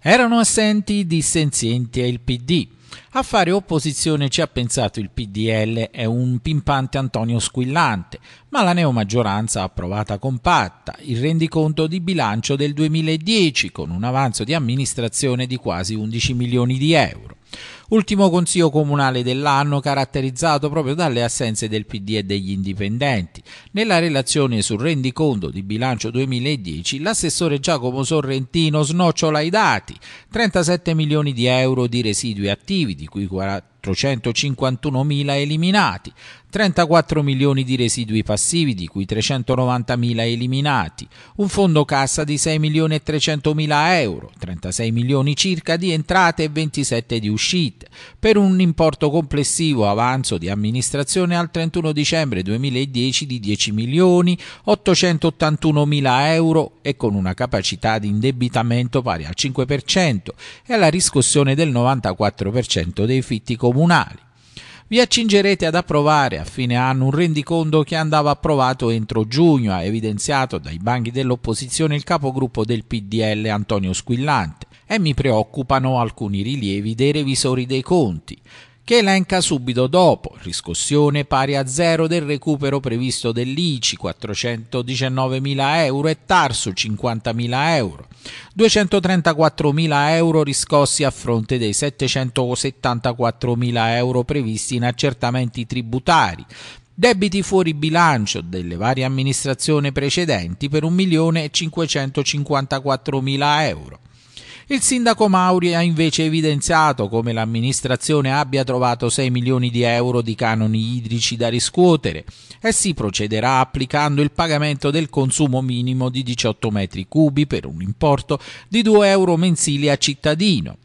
Erano assenti i dissenzienti e il PD. A fare opposizione ci ha pensato il PDL e un pimpante Antonio Squillante, ma la neomaggioranza ha approvata compatta il rendiconto di bilancio del 2010 con un avanzo di amministrazione di quasi 11 milioni di euro. Ultimo consiglio comunale dell'anno caratterizzato proprio dalle assenze del PD e degli indipendenti. Nella relazione sul rendiconto di bilancio 2010 l'assessore Giacomo Sorrentino snocciola i dati. 37 milioni di euro di residui attivi, di cui 40 451.000 eliminati, 34 milioni di residui passivi, di cui 390.000 eliminati, un fondo cassa di 6 milioni e 300.000 euro, 36 milioni circa di entrate e 27 di uscite, per un importo complessivo avanzo di amministrazione al 31 dicembre 2010 di 10 milioni 881.000 euro e con una capacità di indebitamento pari al 5% e alla riscossione del 94% dei fitti comunali comunali. Vi accingerete ad approvare a fine anno un rendiconto che andava approvato entro giugno, ha evidenziato dai banchi dell'opposizione il capogruppo del PDL Antonio Squillante, e mi preoccupano alcuni rilievi dei revisori dei conti che elenca subito dopo riscossione pari a zero del recupero previsto dell'ICI 419.000 euro e Tarso 50.000 euro, 234.000 euro riscossi a fronte dei 774.000 euro previsti in accertamenti tributari, debiti fuori bilancio delle varie amministrazioni precedenti per 1.554.000 euro. Il sindaco Mauri ha invece evidenziato come l'amministrazione abbia trovato 6 milioni di euro di canoni idrici da riscuotere e si procederà applicando il pagamento del consumo minimo di 18 metri cubi per un importo di 2 euro mensili a cittadino.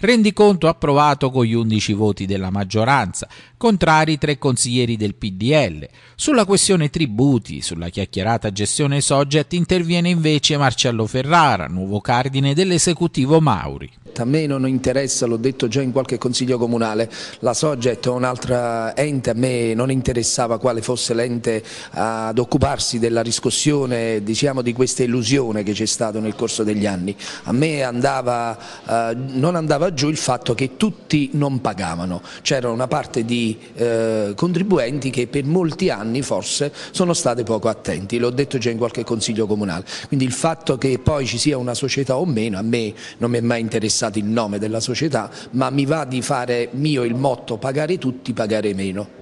Rendiconto approvato con gli 11 voti della maggioranza, contrari tre consiglieri del PDL. Sulla questione tributi, sulla chiacchierata gestione Sogget interviene invece Marcello Ferrara, nuovo cardine dell'esecutivo Mauri. A me non interessa, l'ho detto già in qualche consiglio comunale, la Sogget o un'altra ente, a me non interessava quale fosse l'ente ad occuparsi della riscossione diciamo, di questa illusione che c'è stato nel corso degli anni. A me andava, eh, non andava giù il fatto che tutti non pagavano, c'era una parte di eh, contribuenti che per molti anni forse sono state poco attenti, l'ho detto già in qualche consiglio comunale, quindi il fatto che poi ci sia una società o meno a me non mi è mai interessato il nome della società, ma mi va di fare mio il motto pagare tutti, pagare meno.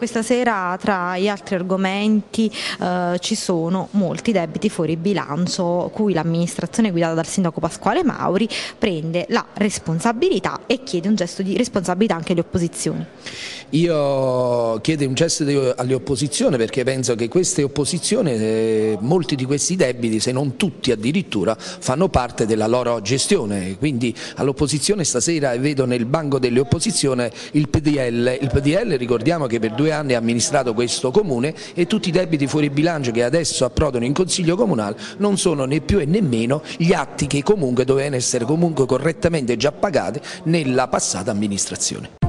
Questa sera tra gli altri argomenti eh, ci sono molti debiti fuori bilancio cui l'amministrazione guidata dal sindaco Pasquale Mauri prende la responsabilità e chiede un gesto di responsabilità anche alle opposizioni. Io chiedo un gesto alle opposizioni perché penso che queste opposizioni, eh, molti di questi debiti, se non tutti addirittura, fanno parte della loro gestione. Quindi all'opposizione stasera vedo nel banco delle opposizioni il PDL. Il PDL ricordiamo che per due due anni ha amministrato questo comune e tutti i debiti fuori bilancio che adesso approdano in consiglio comunale non sono né più e né meno gli atti che comunque dovevano essere comunque correttamente già pagati nella passata amministrazione.